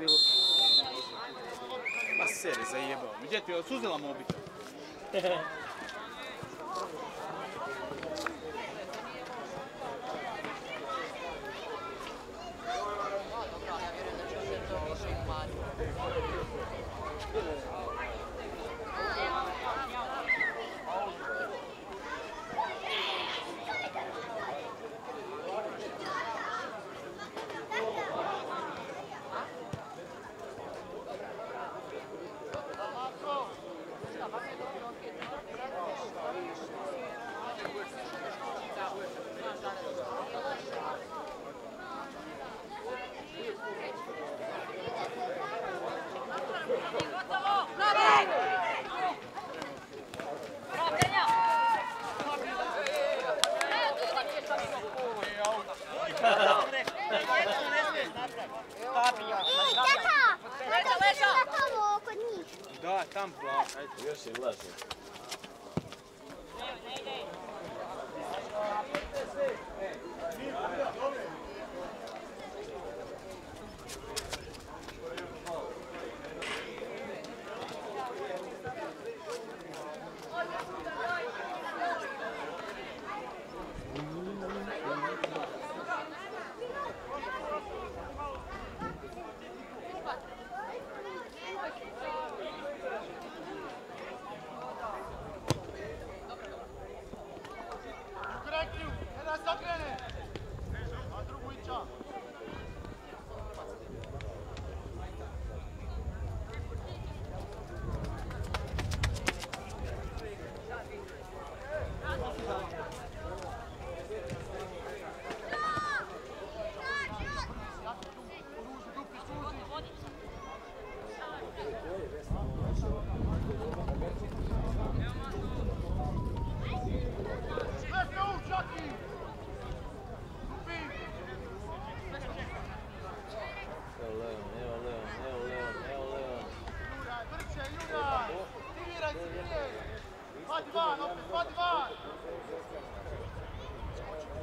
bilo. Ma seri, zajebao. Gdje ti je odsuzila mobitel? Понимаешь, я влажный.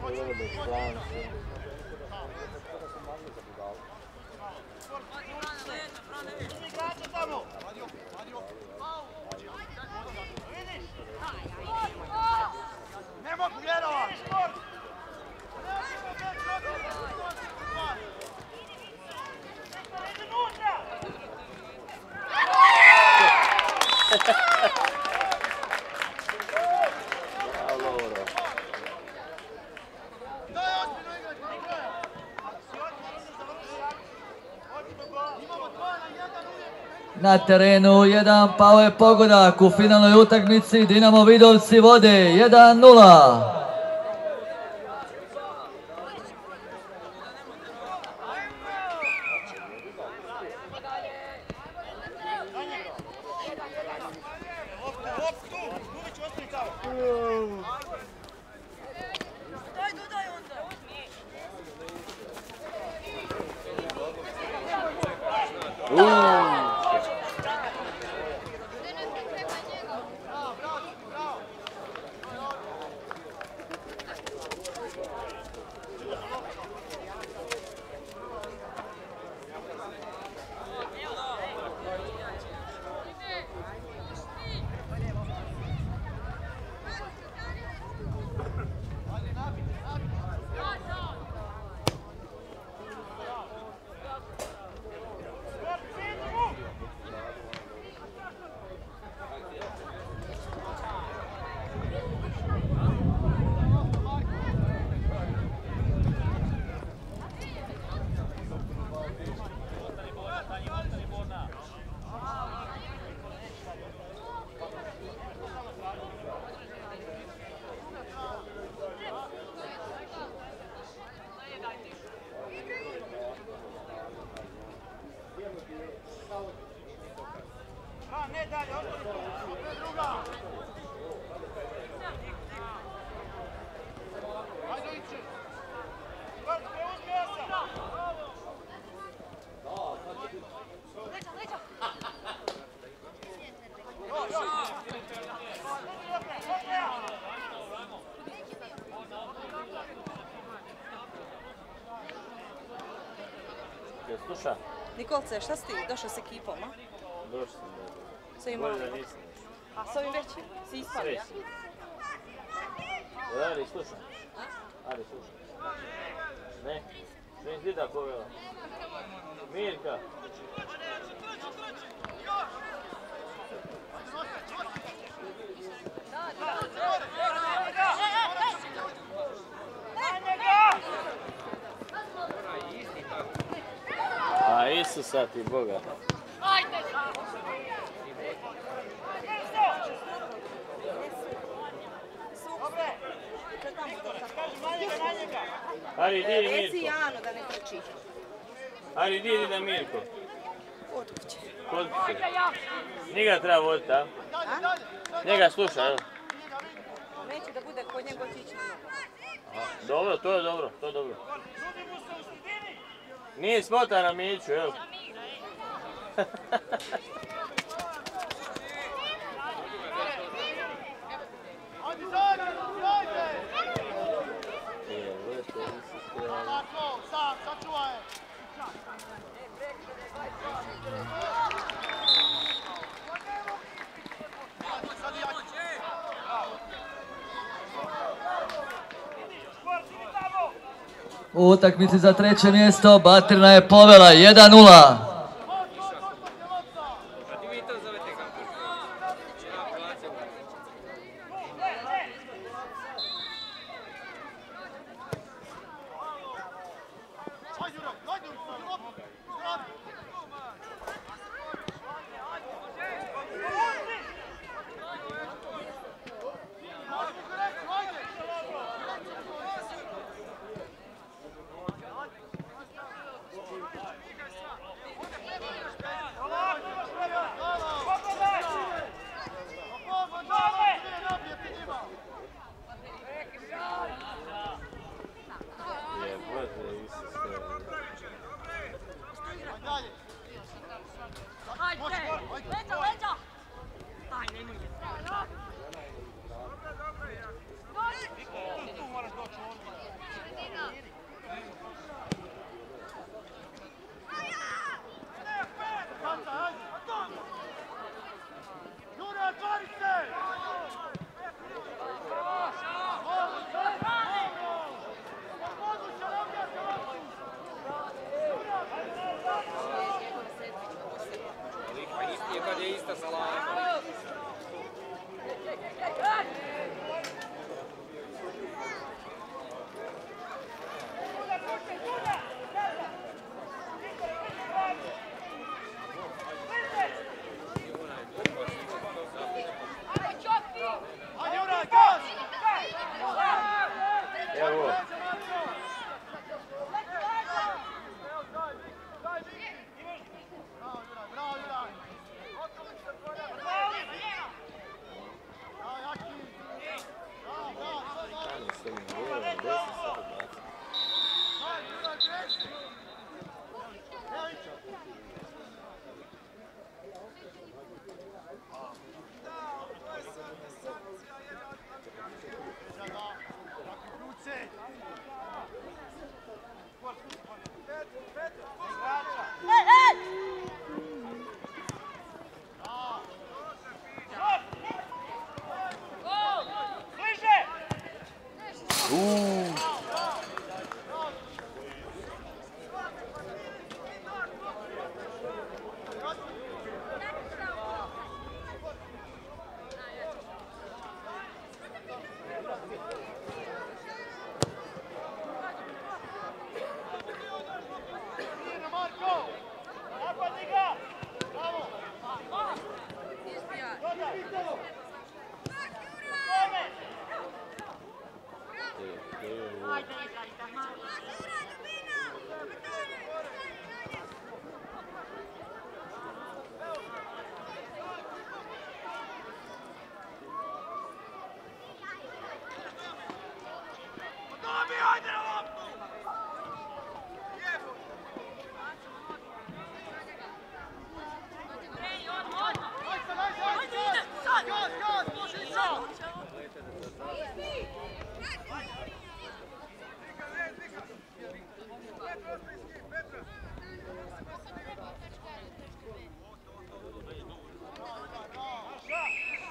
Ne mogu vjerovat! Ha ha ha! na terenu. Jedan pao je pogodak u finalnoj utakmici. Dinamo Vidovci vode 1-0. Šta? Nikolce, šta si ti? Došao s ekipom, a? Došao sam, da. Sa ovim? A s ovim većim? Si ispali, ja? Jel Ari slušam? Ari slušam. Ne? Što povela? Mirka? A Isusa ti Boga. Ari, di je Reci Mirko? Janu da ne trči. Ari, di da Mirko? Kod kuće. Njega treba voditi, a? Njega sluša, jel? Neće da bude kod njega otići. Dobro, to je dobro, to je dobro. Nije smota na Miću, jel? Ajde, zajedno, ajde. Jebote, Isuse. Marko, sam, sačuvaj. Ajde, U utakmici za treće mjesto Batirna je povela 1-0. vista, sei.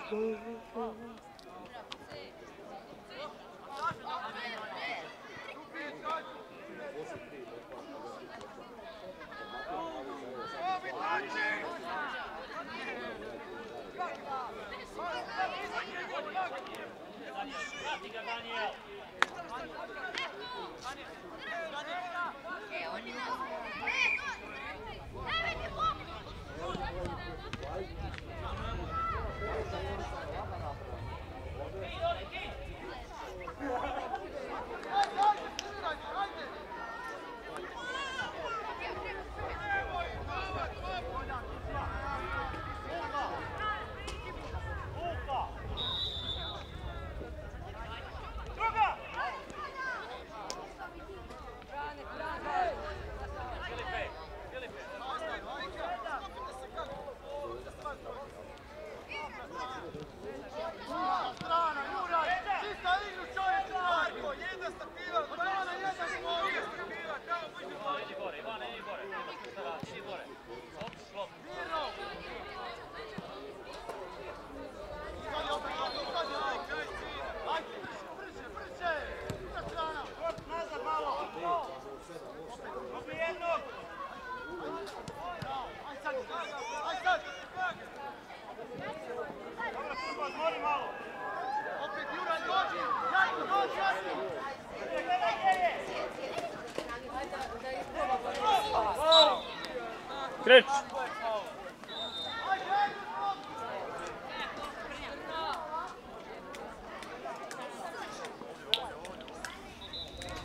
Daniel!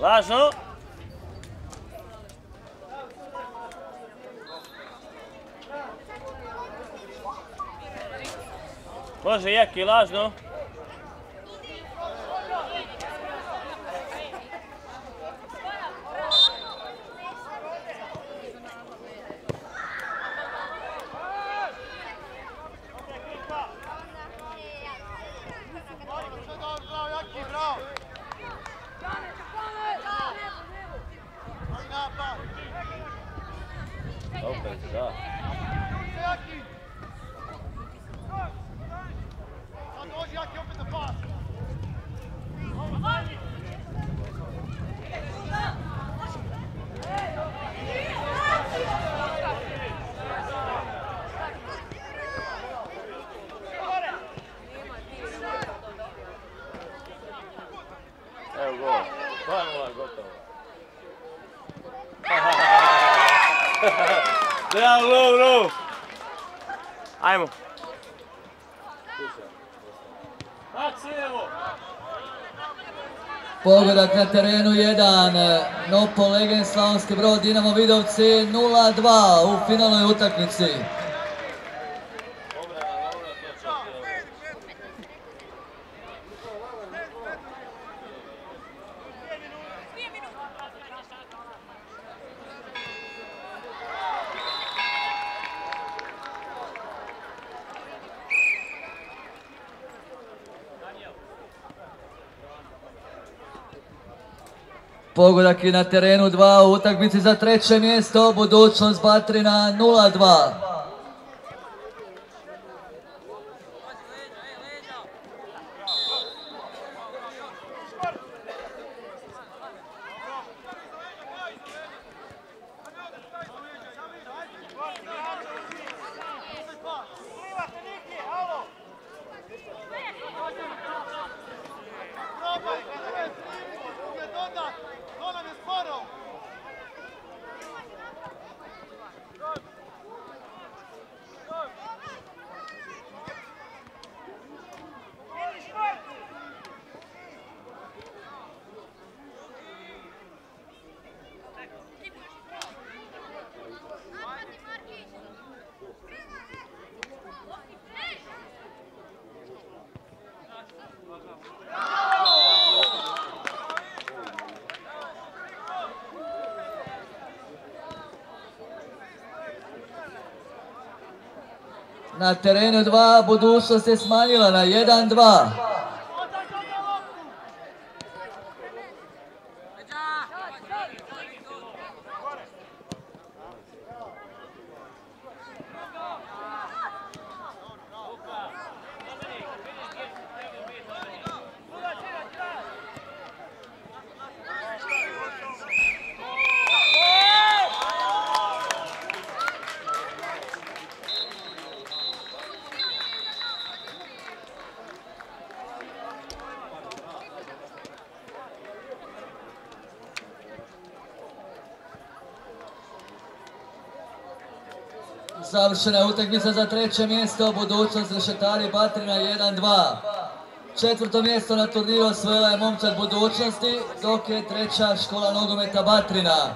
Lá, João. Hoje é aqui, lá, João. Bravo. Ajmo. Pogodak na terenu 1, Nopo Legend Slavonski Brod, Dinamo Vidovci 0-2 u finalnoj utakmici. Pogodak i na terenu 2 u utakmici za treće mjesto, budućnost Batrina 0-2. Probaj, kada je primi, ne dodat! To nam je sporo! Na terenu 2 budućnost je smanjila na 1-2. Završena je utakmica za treće mjesto, budućnost Rešetari Batrina 1-2. Četvrto mjesto na turniru osvojila je momčad budućnosti, dok je treća škola nogometa Batrina.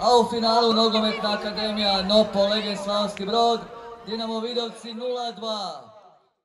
A u finalu nogometna akademija Nopo Legend Slavonski Brod, Dinamo Vidovci 0-2.